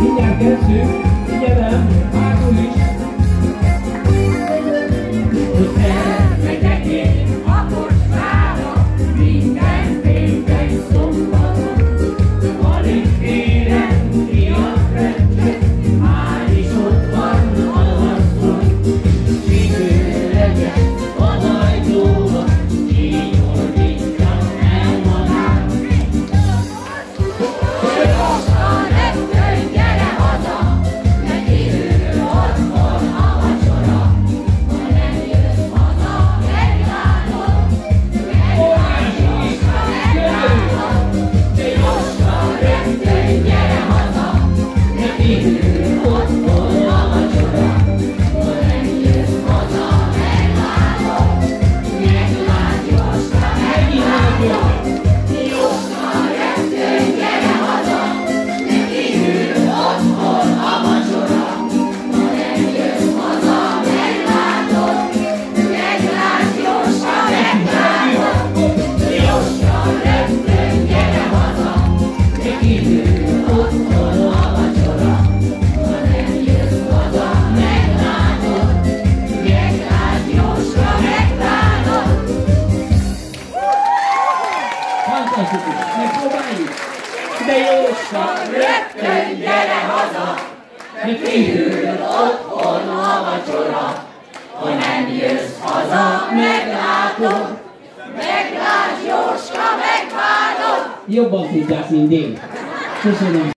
Mindjárt kezdjük, figyelem! Fantasztikus. Megpróbáljuk. De gyorsan, rögtön gyere haza, mert kihűl otthon a vacsora. Ha nem jössz haza, meglátom, meglátsz, Jóska, megvárod. Jobban tudják, mint én. Köszönöm.